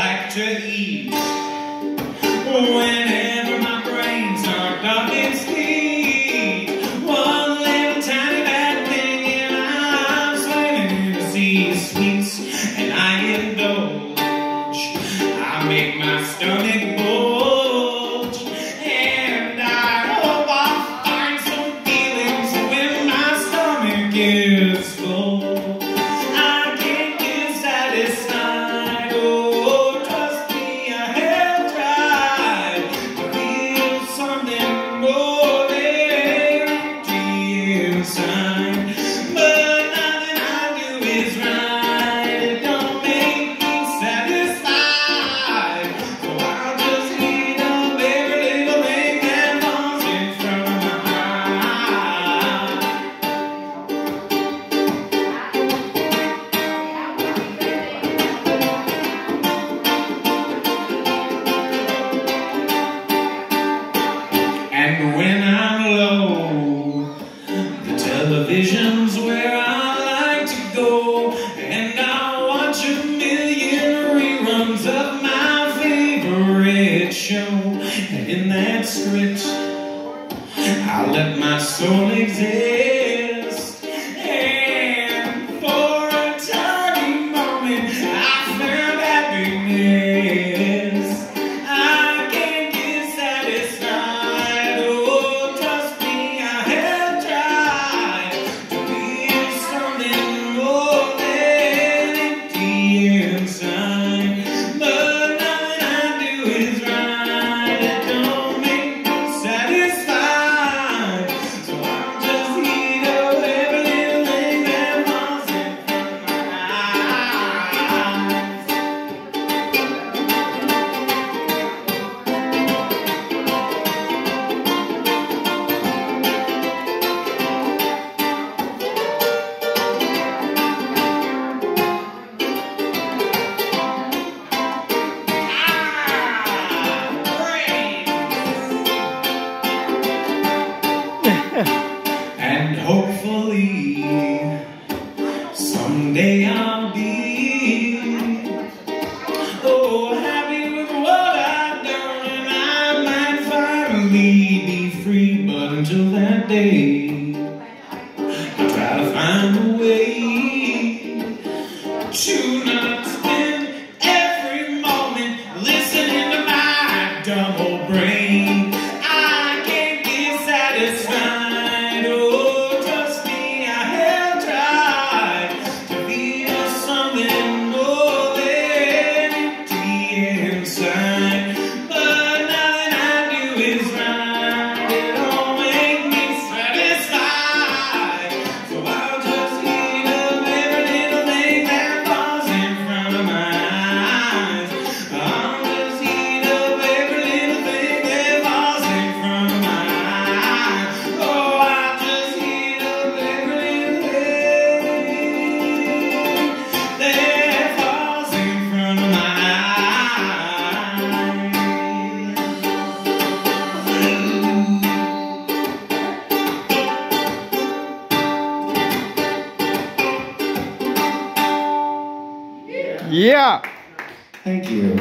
like to eat. Whenever my brains are dark and steep, one little tiny bad thing and I'm slaving in disease sweets and I indulge. I make my stomach bulge and I hope I find some feelings when my stomach is full. when I'm low. The television's where I like to go, and I watch a million reruns of my favorite show. And in that script, I let my soul exist. hopefully someday I'll be. Oh happy with what I've done and I might finally be free but until that day I'll try to find a way to not spend every moment listening to my dumb old brain. I can't be satisfied. Yeah. Thank you.